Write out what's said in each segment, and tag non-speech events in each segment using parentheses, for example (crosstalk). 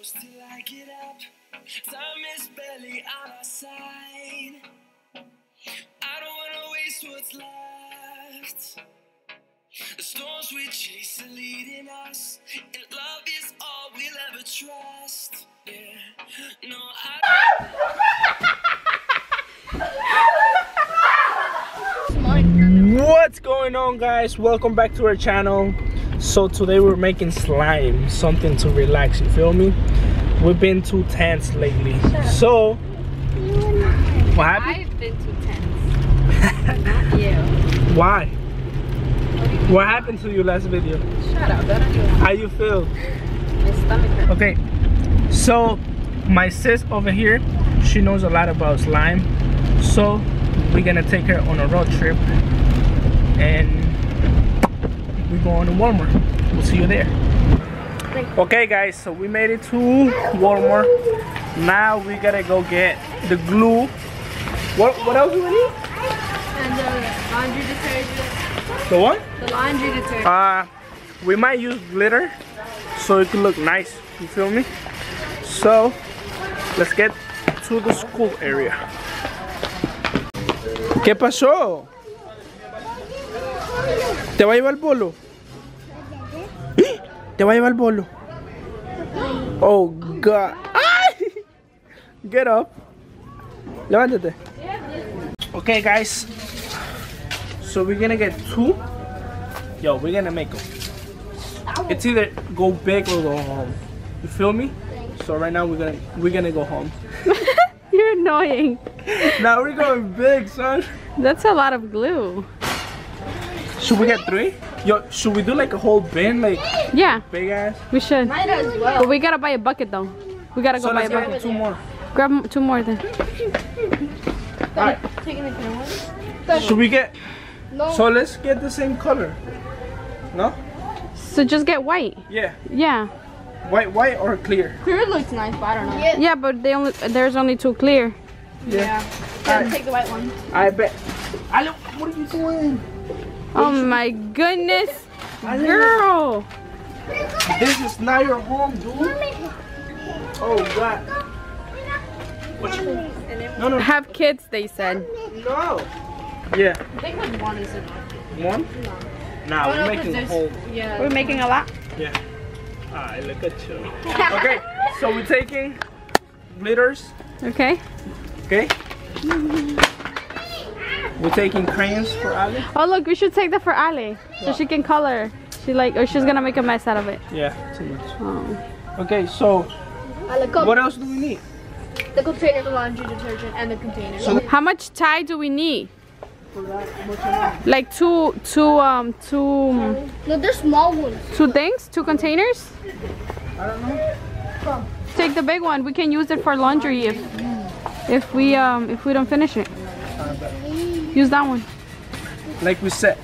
close till I get up. Time is barely on our side. I don't wanna waste what's left. The storms we chase are leading us, and love is all we'll ever trust. Yeah, no, I. What's going on guys? Welcome back to our channel. So today we're making slime, something to relax, you feel me? We've been too tense lately. So what happened? I've been too tense. Not (laughs) you. Why? What happened to you last video? Shut up. That even How you feel? My stomach hurts. Okay, so my sis over here, she knows a lot about slime. So we're gonna take her on a road trip and we're going to Walmart. We'll see you there. Okay guys, so we made it to Walmart. Now we gotta go get the glue. What what else do we need? And the laundry detergent. The what? The laundry detergent. Uh we might use glitter so it could look nice, you feel me? So let's get to the school area. ¿Qué pasó? ¿Te va a llevar el bolo? ¿Te va a llevar el bolo? Oh God. ¡Ay! Get up. Levántate. Okay guys. So we're gonna get two. Yo, we're gonna make them. It's either go big or go home. You feel me? So right now we're gonna we're gonna go home. (laughs) You're annoying. now we're going big, son. That's a lot of glue. Should we get three? Yo, should we do like a whole bin, like Yeah, big ass? we should. Might as well. But we gotta buy a bucket though. We gotta go So buy a let's bucket. get two more. Grab two more then. Alright. Taking the clear. Should we get? No. So let's get the same color. No? So just get white. Yeah. Yeah. White, white or clear? Clear looks nice, but I don't know. Yeah. Yeah, but they only there's only two clear. Yeah. Alright. Take the white one. I bet. Alo, what are you doing? Oh my goodness, girl. This is not your home, dude. Oh God. What you? No, no, Have kids, they said. no. Yeah. I think like one is enough. One? Nah, Oh, we're no, 'cause making there's- whole. Yeah. We're making a lot. Yeah. Ah, Alright, look at you. Okay, so we're taking glitters. Okay. Okay. We're taking crayons for Ali. Oh look, we should take that for Ali, so she can color. She like, or she's gonna make a mess out of it. Yeah, too much. Oh. Okay, so I what else do we need? the container, the laundry detergent, and the container. So- How much Tide do we need? Like two, two, um, two, no, they're small ones. two things, two containers. I don't know. Take the big one. We can use it for laundry if, if we, um, if we don't finish it. Use that one. Like we said,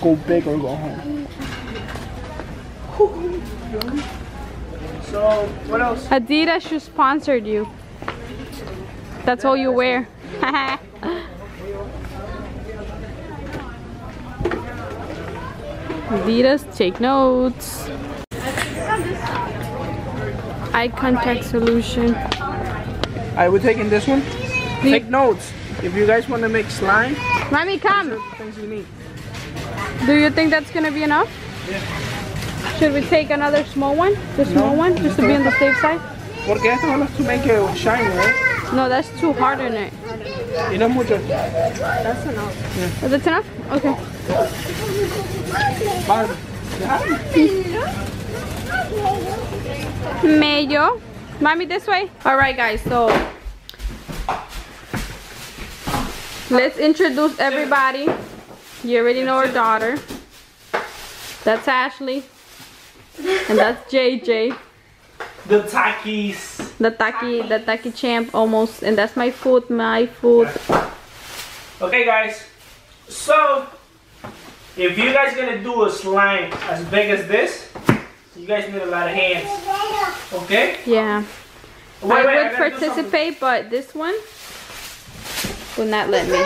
go big or go home. So what else? Adidas should sponsored you. That's all you wear. (laughs) Adidas, take notes. Eye contact solution. Are we're taking this one. Take notes. If you guys want to make slime, Mommy, come. things you need. Do you think that's gonna be enough? Yeah. Should we take another small one? The small one, just to be on the safe side? Porque esto es to make it shiny, right? No, that's too hard in it. Y no mucho. That's enough. Is that enough? Okay. Vale. Mayo. Mommy, this way. All right, guys. So let's introduce everybody. You already know our daughter. That's Ashley. And that's JJ. The Takis. The Taki, the Taki champ almost. And that's my food, my food. Okay, guys. So, if you guys gonna do a slime as big as this, you guys need a lot of hands. Okay? Yeah. Wait, I wait, would something. participate, but this one will not let me.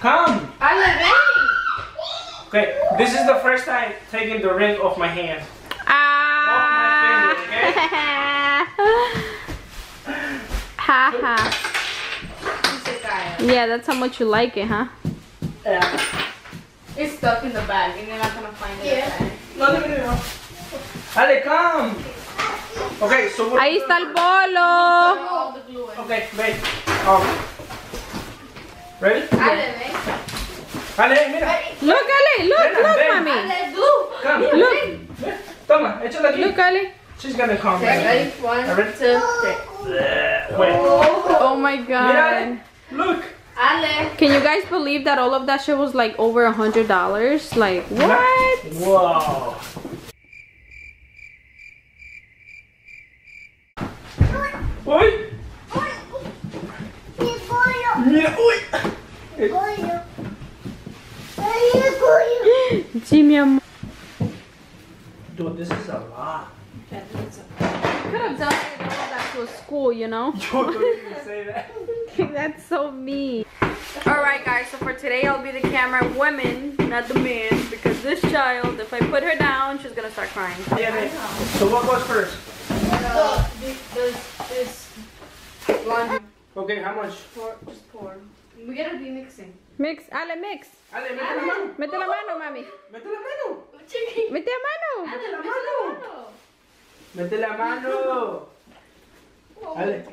Come. I live Okay, this is the first time taking the ring off my hand. Ah! Off my finger, (laughs) Haha. Yeah, that's how much you like it, huh? Yeah. It's stuck in the bag and you're not gonna find it. Yeah. No, no, no, no. Ale, come. Okay, so what? Ahí está el bolo. All the glue in. Okay, wait. Um, ready? Ale, mira. Look, Ali, look, Ven, look, ven. mommy. Let's glue. Come. Look, Ven. Toma, échala aquí. look, Ali. She's gonna come. Ready? One, Ready? two, three. Uh, wait. Oh, oh my Mira, god. Ale. Look. Ale. Can you guys believe that all of that shit was like over a hundred dollars? Like what? Wow. Uy. Mira, uy. Sí, mi amor. Dude, this is a lot. Could have done it all that to a school, you know? You don't even say that. That's so mean. Alright guys, so for today I'll be the camera woman, not the man, because this child, if I put her down, she's gonna start crying. Yeah, man. So what goes first? Uh, this, this, this laundry. Okay, how much? Pour, just pour. We gotta be mixing. Mix, Ale, mix. Ale, mete la mano. Mete la mano, mami. Mete la mano. Mete la mano. Mete la mano. Oh, mete la mano. Ale.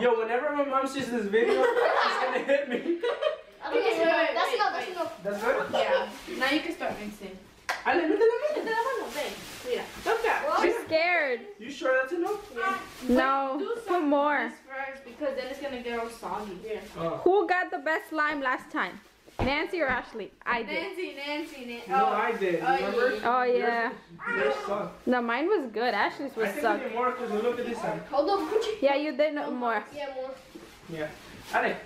Yo, whenever my mom sees this video, she's gonna hit me. (laughs) I think that's enough. That's enough. That's enough. That's good? Yeah. Now you can start mixing. Ale, mete la mano. She's scared. You sure that's enough? Uh, no, put more. First because then it's gonna get all soggy. Yeah. Oh. Who got the best slime last time? Nancy or Ashley? I did. Nancy, Nancy, Nancy. No, oh. I did. Oh, Remember? yeah. Oh yeah. Yours sucked. No, mine was good. Ashley's I was think suck. we did more because look at this side. Hold on. Yeah, you did no more. Yeah, more. Yeah. Ale.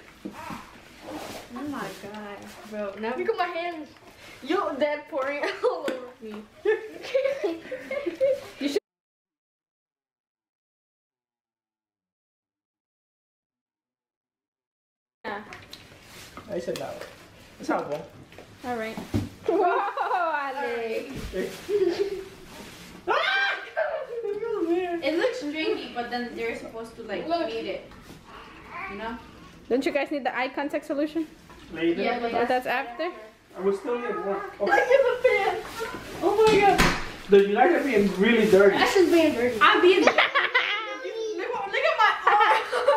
Oh my god, bro. Now look at my hands. Yo, that pouring (laughs) all over me. (laughs) You should. Yeah. Ahí se lava. It's not bon. All right. (laughs) Whoa, Ale. It looks stringy, but then they're supposed to like Look. knead it. You know? Don't you guys need the eye contact solution? Later. Yeah, but Or that's after? I will still need more. Oh, Look at the pan. Oh my god. dude, you guys are being really dirty. Ashton's being dirty. I'm being dirty. (laughs) look, look at my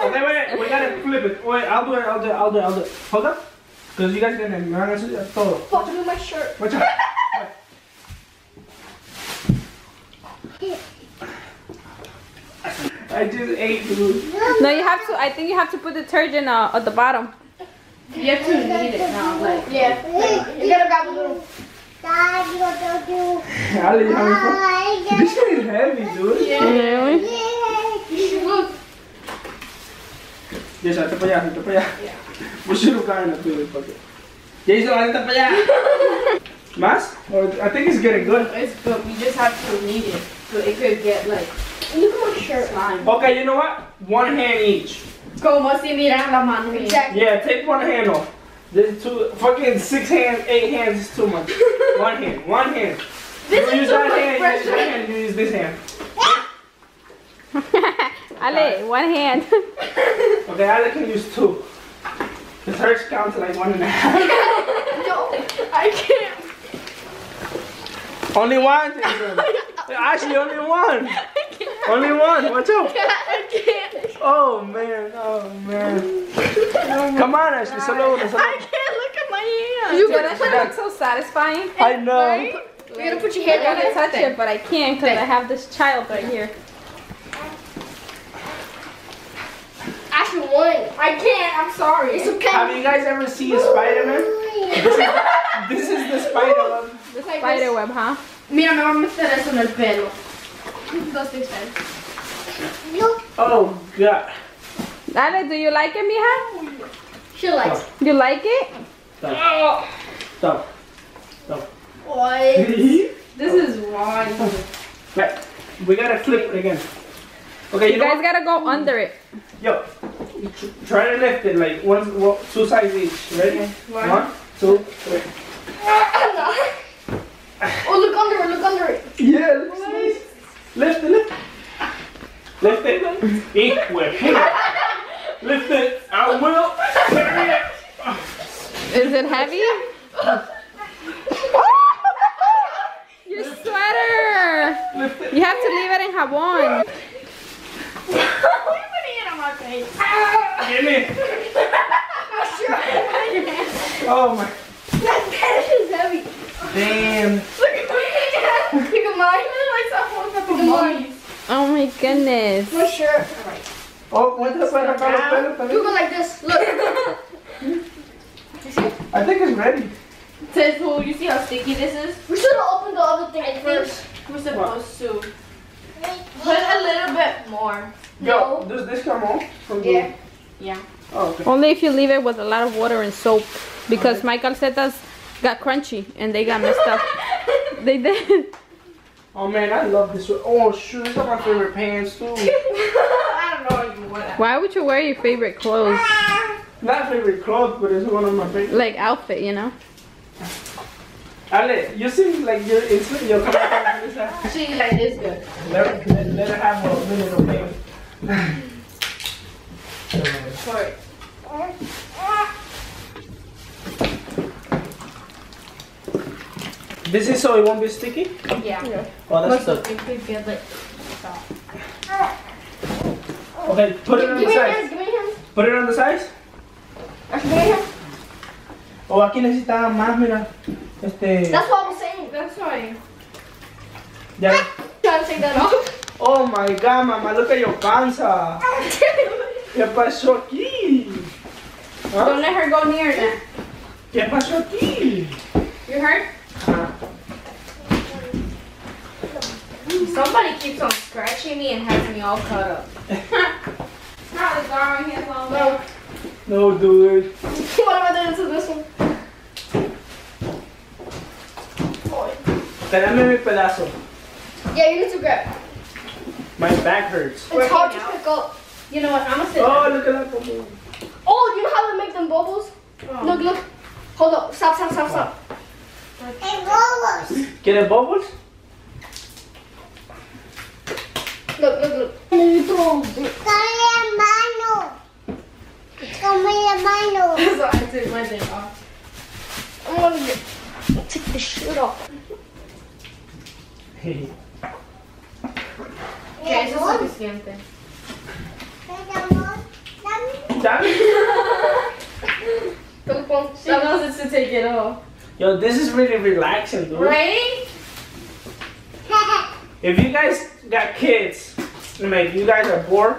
(laughs) arm. Okay, wait, we gotta flip it. Wait, I'll do it, I'll do it, I'll do it, I'll do it. Hold up. Because you guys gonna me van a hacer todo. Fuck with my shirt. Watch out. (laughs) I just ate food. No, you have to. I think you have to put detergent uh, at the bottom. You have to knead it now. Like, yeah. You gotta grab a little. (laughs) Ali, you having oh, fun? This shit is heavy, dude. Really? You should look. Jason, hazte para allá, hazte para allá. We should have gotten a bit fuck it. Jason, hazte para allá. Más? Or, I think it's getting good. It's good. We just have to knead it so it could get like. Look at my shirt. Slime. Okay, you know what? One hand each. Como si miran la mano. Exactly. Yeah, take one hand off. This two, fucking six hands, eight hands is too much. one hand, one hand. This you is use too that hand, you use pressure. that hand, you use this hand. (laughs) Ale, one hand. (laughs) Okay, Alec can use two. Because hers counts like one and a half. (laughs) No, I can't. only one, Actually, only one. (laughs) Only one. Watch out. I (laughs) can't. Oh man, oh man. Come on, Ashley, solo uno, solo I can't look at my hand. You that shit looks so satisfying. I know. You're gonna put your I hand on to it. touch it, but I can't because I have this child right here. Ashley won. I can't. I'm sorry. It's okay. Have you guys ever seen Spider-Man? This is, this is the (laughs) Spider-Man. The spider web, huh? Mira, me va a meter eso en el pelo. Dos de ustedes. Oh god. Ale, do you like it, mija? She likes. You like it? Stop. Stop. Stop. What? (laughs) This is wrong. We gotta flip it again. Okay, you, You guys gotta go under it. Yo, try to lift it like one, one two sides each. Ready? One. One, two, three. (laughs) Oh, look under it. Look under it. Yeah, lift, lift, lift it, lift. Lift it. Equal. Lift it. I will carry it. Is it heavy? Your sweater. Lift it. You have to leave it in jabón. Give me. Oh my. It's heavy. Damn. Look at mine. Like that one cup. Oh my goodness. For sure. Oh, what's up para acá los pelos You go like this. Look. I think it's ready. Says who? You see how sticky this is? We should have opened the other thing first. We're supposed to. Put a little bit more. Yo, does this come off? From the- Yeah. Yeah. Oh, okay. Only if you leave it with a lot of water and soap. Because my calcetas got crunchy and they got messed up. they did. Oh man, I love this one. Oh shoot, these are my favorite pants too. (laughs) I don't know you Why would you wear your favorite clothes? Not favorite clothes, but it's one of my favorite. Like outfit, you know? Ale, you seem like you're into your coming this She like this (laughs) good. let, let, let her have a minute of fame. Sorry. This is so it won't be sticky? Yeah. Oh, that's good. it could get like. Okay, put it on Give the me sides. hands. Give me your hands. Put it on the sides. Actually, give me your hands. Oh, aquí necesitaba más, mira. Este. That's what I'm saying. That's why. Ya. Trying to take that off. Oh my god, mamá, look at your panza. ¿Qué pasó aquí? ¿Ah? Don't let her go near that. ¿Qué pasó aquí? You heard? Ah. Somebody keeps on scratching me and has me all cut up. (laughs) Probably borrowing his long No. No, dude. (laughs) what am I doing to this one? Dame mi pedazo. Yeah, you need to grab. My back hurts. It's hard to pick up. You know what? I'm gonna sit Oh, look at that bubble. Oh, you know how to make them bubbles? Oh. Look, look. Hold up. Stop, stop, stop, stop. Bubbles. Get ¿Quieres bubbles? Look, look, look. so I took my thing off. I'm gonna get, take the shirt off. Hey. Okay, eso es suficiente. Dame. Look, one. She knows it's to take it off. Yo, this is really relaxing, dude. Right? If you guys got kids, and like you guys are bored,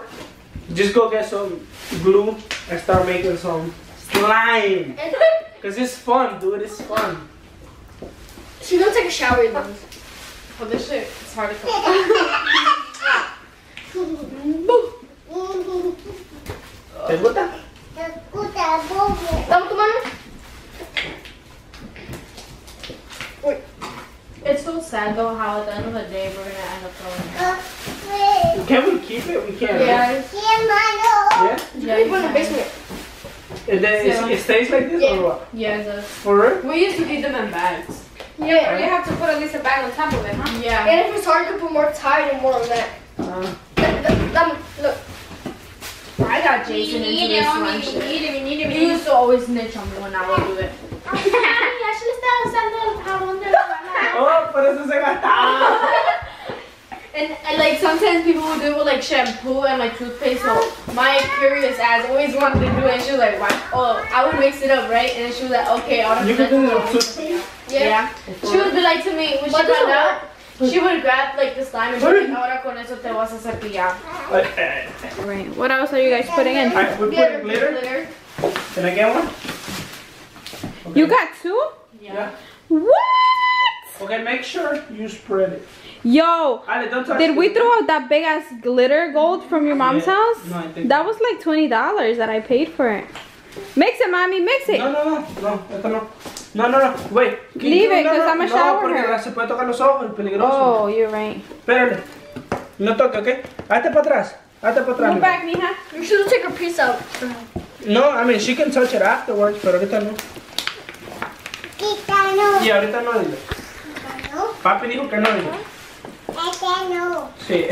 just go get some glue and start making some slime. (laughs) Cause it's fun, dude. It's fun. She gonna take a shower in those. Well, this shit is hard to (laughs) cook. ¿Te gusta? Dame tu mano. It's so sad though how at the end of the day we're gonna end up throwing it. Can we keep it? We can. right? Yeah, Yeah. yeah, Put you it in the can. basement. And then it's- it stays like this Yeah. or what? Yeah, it does. For real? We used to keep them in bags. Yeah. You have to put at least a bag on top of it, huh? Yeah. And if it's hard, you can put more tide and more on that. Uh, Th- th- Dame, look. I got Jason into this one shit. He used to always snitch on me when I would do it. (laughs) oh, por eso se gastaba. And, and like sometimes people would do it with like shampoo and like toothpaste. So my curious ass always wanted to do it. And she was like, "Why?" Oh, I would mix it up, right? And she was like, "Okay, I'll You can do it with toothpaste. Yeah. She would be like to me when she But this found out. She would grab like the slime and be like, "Ahora con eso te vas a cepillar." Right. What else are you guys putting in? I, we put Glitter, glitter. glitter. Can I get one? Okay. You got two? Yeah. What? Okay, make sure you spread it. Yo, Ale, don't touch did we it. throw out that big ass glitter gold from your mom's Yeah. house? No, I think That was like twenty dollars that I paid for it. Mix it, mommy, mix it. No, no, no, no, esto no. No, no, no, wait. Can Leave you- it, no, 'cause no, I'ma no, shower porque her. se puede tocar los ojos, es peligroso. Oh, you're right. Espérale. No toque, ¿ok? Hazte para atrás. Hazte para atrás. Move mija. back, mija. You should take a piece out. No, I mean, she can touch it afterwards, pero ahorita no. Y ahorita no, dile. Papi dijo que no, dile. Sí.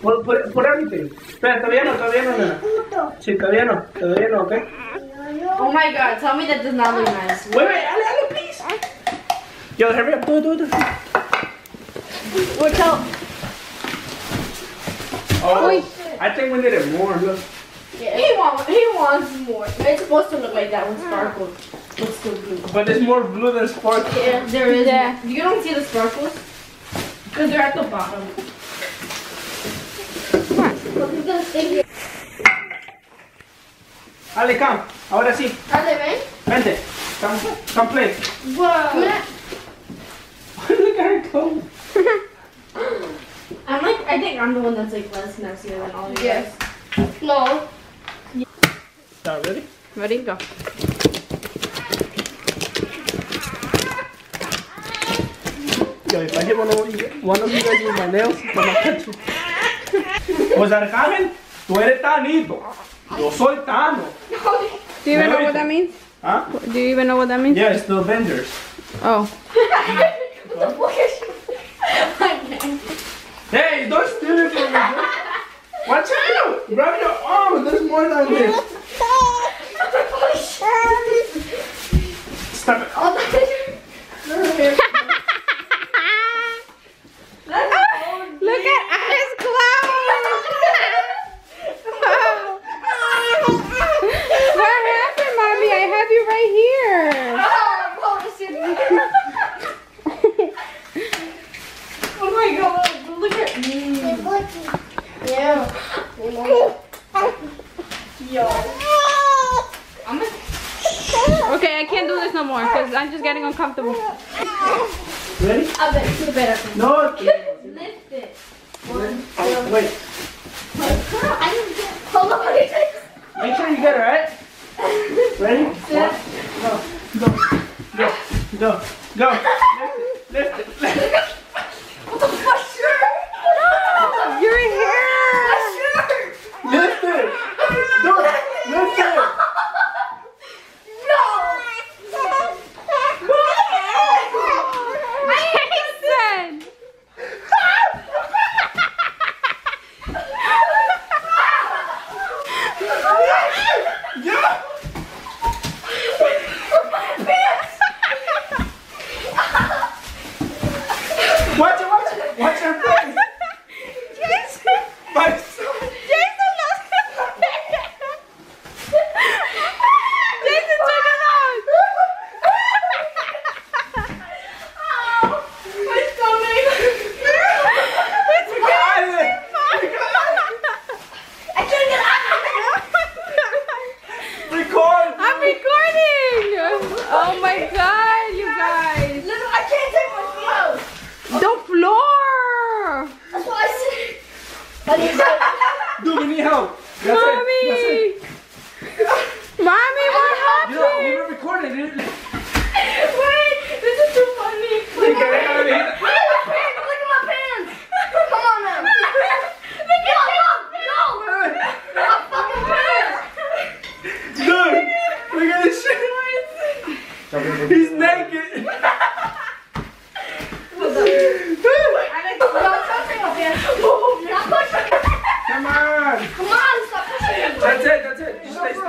Put, put, put everything. Espera, todavía no, todavía no, nena. Sí, todavía no, todavía no, ¿ok? Oh my god, tell me that does not look nice. Wait, wait, Ale, Ale, please. Yo, hurry up, do it, do it, do it. Or tell. Oh, I think we need it more, look. Yeah, he wants. He wants more. It's supposed to look like that when sparkles, but still blue. But there's more blue than sparkle. Yeah, there is. Yeah. You don't see the sparkles because they're at the bottom. Look, he's gonna stay here. Ale, come. Ahora sí. Are they right? Vente. Come, come play. Whoa. (laughs) look at her clothes. (laughs) I'm like, I think I'm the one that's like less messier than all of you Yes. guys. No. Start, ready? Ready? Go. Yo, if I hit one of you, one of you guys with my nails, I'm gonna cut you. Pues Arcángel, tú eres Tanito. Yo soy Tano. Do you even know what that means? Huh? Do you even know what that means? Yeah, it's the Avengers. Oh. Okay, I can't do this no more because I'm just getting uncomfortable. Ready? I bet you better. No. Lift it. Wait. I didn't get. Hold on. Make sure you get it right. Ready? One, (laughs) go, go, go, go, go. Lift it, lift it. What (laughs) the fuck? Your hair! Lift it. Do it. Lift it. Jason! Yeah. Watch it, watch it. Watch your face. Jason! Watch. Jason lost Jason took it out! My stomach. It's Got it. I can't get out of Record. I'm recording! Oh my god, you guys! it. I can't take my feet out. The floor! That's what I said. I need to. Dude, we need help. That's Mommy! it. That's it. Mommy, what You happened? know, we were recording. it. Wait, this is too funny. You get it out of here. Look at my pants. Look at my pants. Come on now. Look at yo, yo, My fucking pants. Dude, look at this shit. He's naked. Stop touching my pants. Stop pushing. Come on. Come on, stop pushing. That's it, that's it. Just stay still.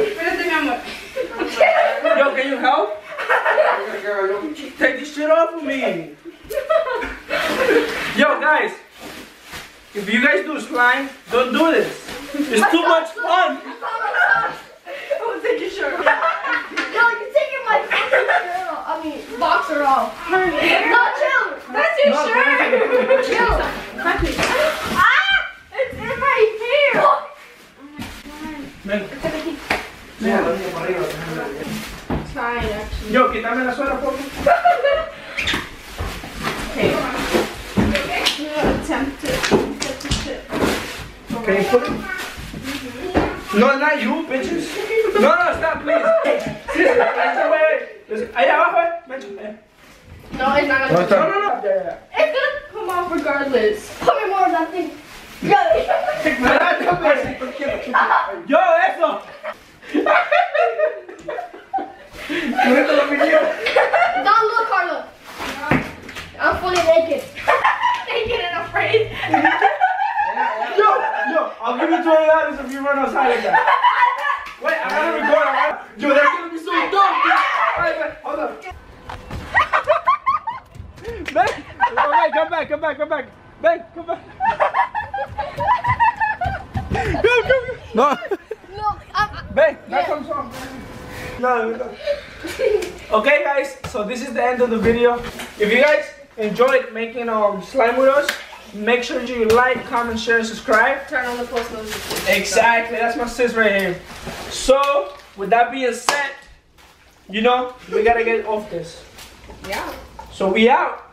Espérate, mi amor. Yo, can you help? Take this shit off of me. Yo, guys. If you guys do slime, don't do this. It's too much fun. I'm gonna take your shirt off. Yo, you're taking my fucking shirt off. I mean, boxer off. No, chill. That's your No, shirt. Chill. Ah! It's in my hair. Ven. Fine, actually. Yo, quítame la suela, por favor. Okay. I'm gonna attempt to get the shit. Can you put it? No, not you, bitches. No, no, stop, please. Sister, wait, wait. Listen, Allá abajo, eh. No, it's not gonna. No, no, no. Ya, ya, It's gonna come off regardless. Put me more of that thing. Yo. (laughs) Yo, eso. (laughs) Middle of video. Don't look, Carlo. I'm fully naked. naked and afraid. yo, yo, I'll give you twenty dollars if you run outside again. Wait, I gotta record. I gotta... Yo, that's gonna be so dumb. Alright, hold up. Ben, oh, come back, come back, come back. Ben, come back. go, go, go. No. No. I'm, I'm, that comes from. No, (laughs) no. Okay, guys. So this is the end of the video. If you guys enjoyed making um slime with us, make sure you like, comment, share, and subscribe. Turn on the post notifications. Exactly. That's my sis right here. So with that being said, you know we gotta get off this. Yeah. So we out.